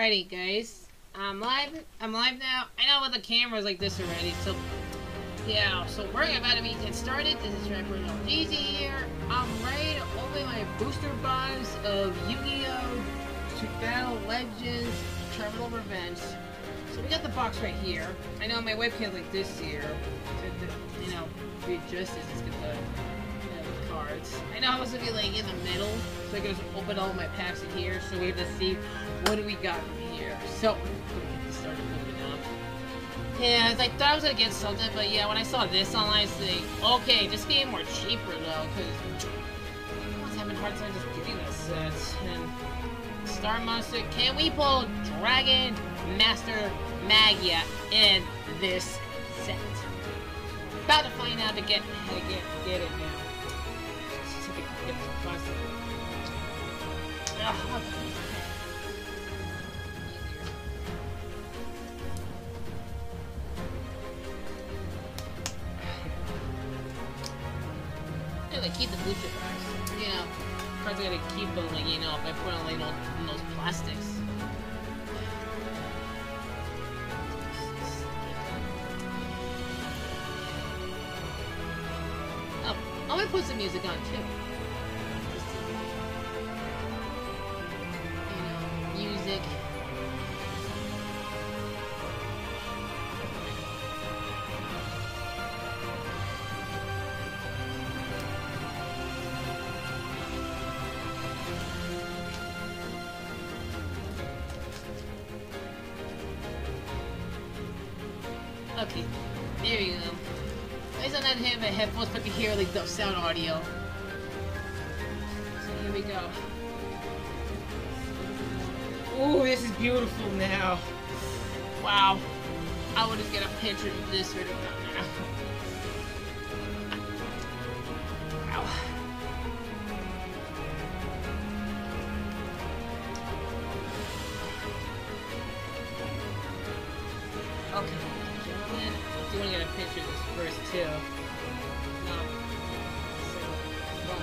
Alrighty, guys. I'm live. I'm live now. I know with the camera's like this already, so yeah. So we're about to be get started. This is Rapper No Easy here. I'm ready to open my booster box of Yu-Gi-Oh! To Battle Legends Terminal Revenge. So we got the box right here. I know my webcam like this here. To, to, you know, be justice. Let's get cards. I know I was gonna be like in the middle, so I can just open all my packs in here. So we have to see what do we got from here. So started moving up. Yeah, I thought I was gonna get something, but yeah, when I saw this online, I was like, okay, this game more cheaper though, because I was having a hard time just getting this set. And Star Monster, can we pull Dragon Master Magia in this set? About to find out to get to get get it now. Yeah, they keep the booster packs. You know, are gonna keep them, like, you know, by putting like, those, in those plastics. Oh, I'm gonna put some music on too. Okay, there you go. At I'm not having my headphones, but I can hear like the sound audio. So here we go. Ooh, this is beautiful now. Wow. I would just get a picture of this right about now. Want to get a picture this first too. Um, so, um, boom.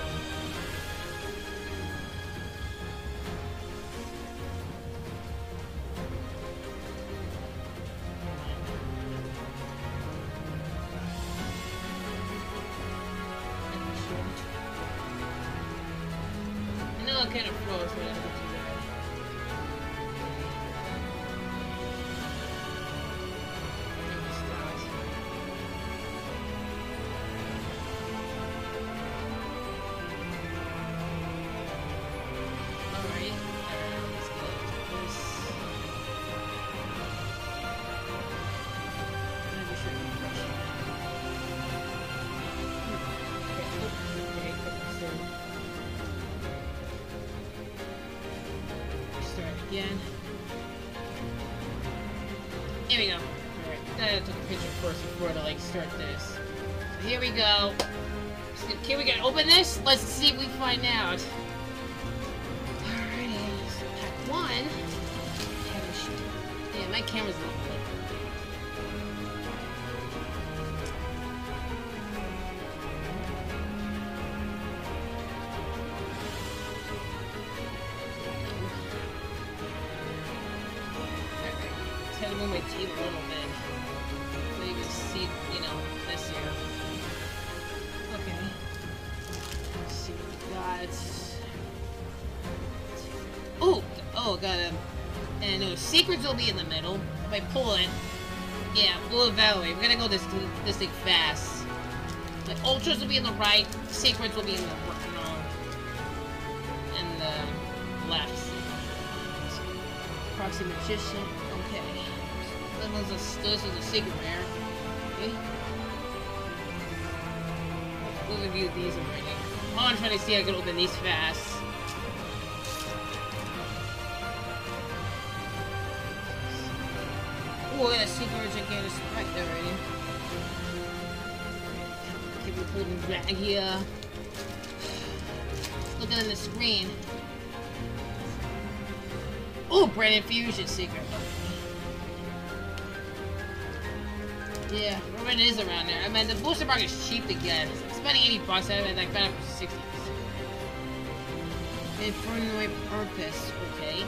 I know kind of froze when start this. So here we go. Can we get open this? Let's see if we find out. Alrighty, pack one. Yeah, my camera's little bit. Just had to move my teeth a little bit. This here. Okay. Let's see what we got. Oh! Oh, got him. And no, secrets will be in the middle. If I pull it. Yeah, that way. We're gonna go this this thing fast. Like ultras will be in the right, secrets will be in the you know, in the left. Proxy Magician. Okay. That was a, this is a secret rare. Okay. We'll review these. Oh, I'm trying to see I can open these fast. Oh, yeah, secrets I can't expect already. Keep holding back here. Looking at the screen. Oh, Branded Fusion secret. Yeah, Robin is around there. I mean, the booster box is cheap to Spending 80 bucks, I like found out for 60. And for my purpose, okay?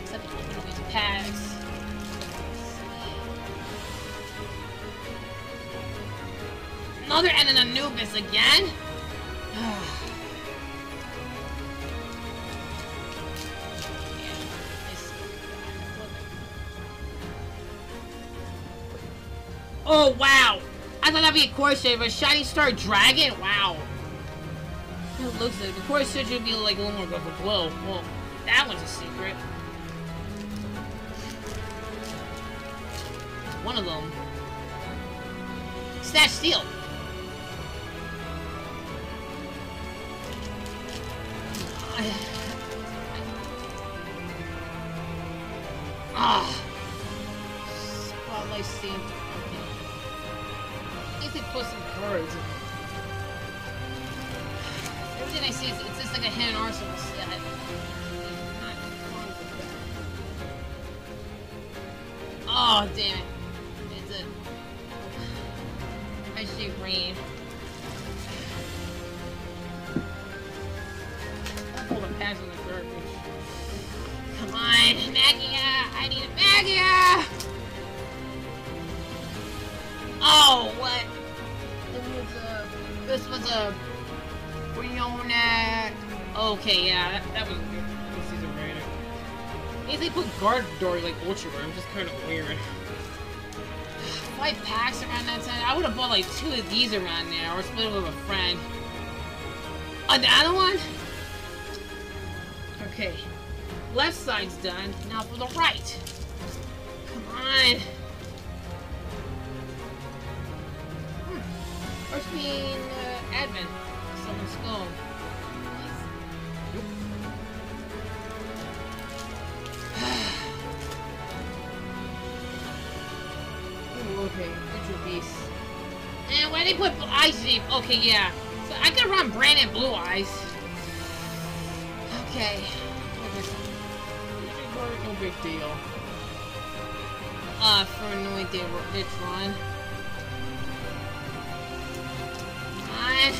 Except for these packs. Another and an Anubis again? Oh, wow! I thought that'd be a course shape, a shiny star dragon? Wow. It looks like the shape should be like a little more of a glow. Well, that one's a secret. One of them. Snatch Steal. put some cards. Everything I see is it's just like a hidden arsenal set. Oh damn it. It's a I see rain. Hold a pass in the garbage. Come on, Magia! I need a Magia! Oh, what? This was a. This was a. Briona. Okay, yeah, that, that was good. Random. Maybe they put guard door like ultra rare, is kind of weird. Five packs around that time. I would have bought like two of these around there, or split it with a friend. Another one? Okay. Left side's done. Now for the right. Come on. Being uh, admin. Someone's skull. Ooh, okay. Ultra Beast. And why they put Ice Deep? Okay, yeah. So I could run Branded Blue Eyes. Okay. No big deal. Uh, for annoying day, ditch run. Come.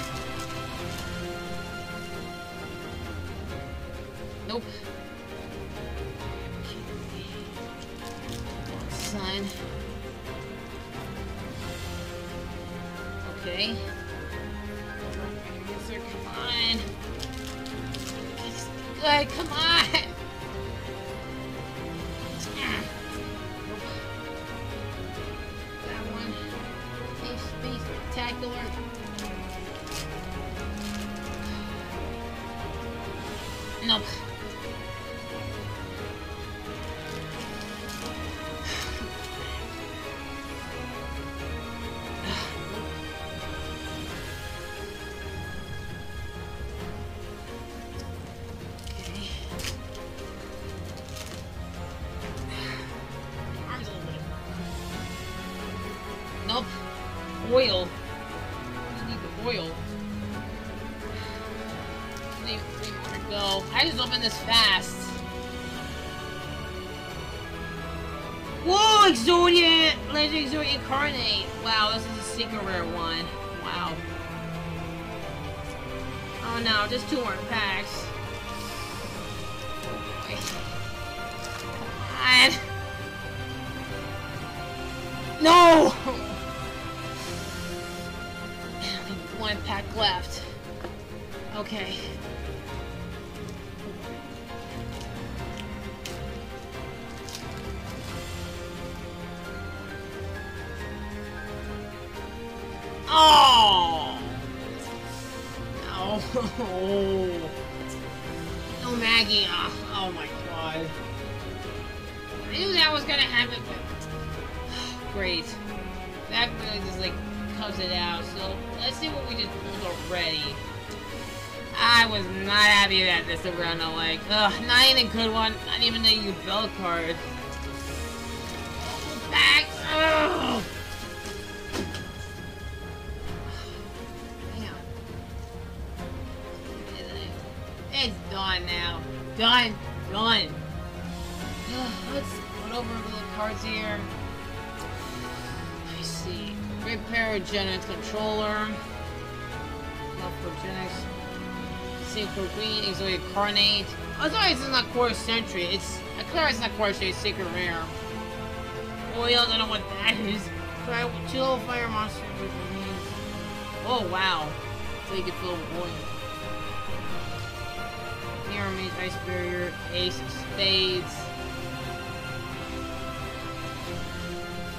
Nope. Sign. Okay. Music, come on. Good, come on. I just opened this fast. Whoa, Exodia! Legendary Exodia Incarnate! Wow, this is a secret rare one. Wow. Oh no, just two more packs. Oh on. No! One pack left. Okay. No. No Maggie. Oh, oh my god. I knew that was gonna happen, but great. That really just like comes it out. So let's see what we just pulled already. I was not happy about this around. I'm like, ugh, not even a good one. Not even a U bell card. It's done now. Done. Done. Let's put over a little cards here. I see. Great Paragenics Controller. Morphogenics. Synchro Green, Exodia Incarnate. As long as it's not Core Sentry, it's a clear it's not Core Sentry, it's Secret Rare. Oh, Oil, I don't know what that is. Try chill fire monster. Oh, wow. Take it full of water. Pyramid, Ice Barrier, Ace of Spades.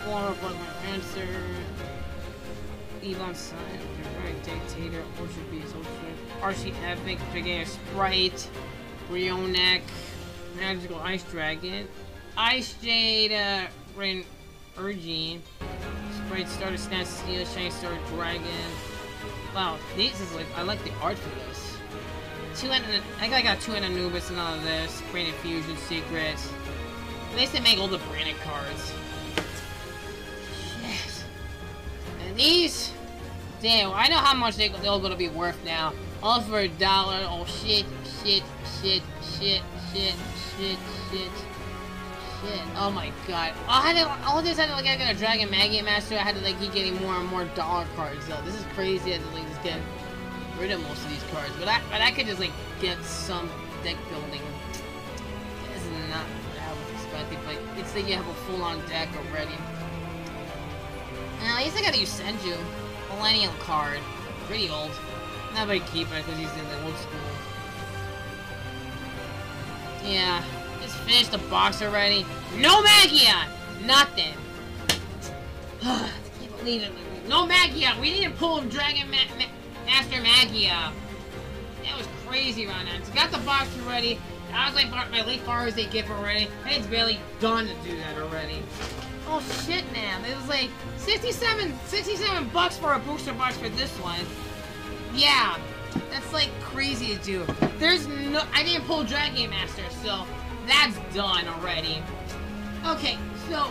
Flora, Blood My Answer. Elon Sun, Dictator, Orchard Beast, Archie Epic, Gigantic Spright, Rionek, Magical Ice Dragon, Ice Jade, uh, Rain Urgine, Spright Starter Snatch Steal, Shiny Star Dragon. Wow, this is like, I like the art for this. Two I think I got two in Anubis and all of this. Branded Fusion Secrets. At least they make all the branded cards. Shit. And these, damn, I know how much they, they're all gonna be worth now. All for a dollar. Oh shit, shit, shit, shit, shit, shit, shit. Shit. Oh my god. Oh, I had to, all this had to like I got a Dragon Magnet Master. I had to like keep getting more and more dollar cards though. This is crazy. I had to like just get rid of most of these cards. But I but I could just like get some deck building. This is not what I was expecting, but it's that you have a full on deck already. And at least I gotta use Senju. Millennium card. Pretty old. Nobody keep it because he's in the old school. Yeah, just finished the box already. No Magia! Nothing. I can't believe it. No Magia! We need to pull Dragon Ma Ma Master Magia. That was crazy around that. So got the box already. I was like my late Father's Day gift already. And it's barely done to do that already. Oh shit, man. It was like 67, 67 bucks for a booster box for this one. Yeah, that's like crazy to do. There's no, I didn't pull Dragon Master, so that's done already. Okay, so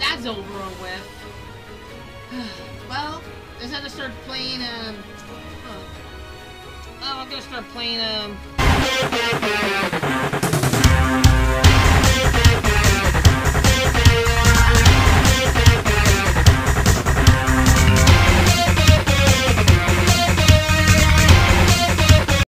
that's over with. well, just have to start playing, um. Oh, I'm gonna start playing, um,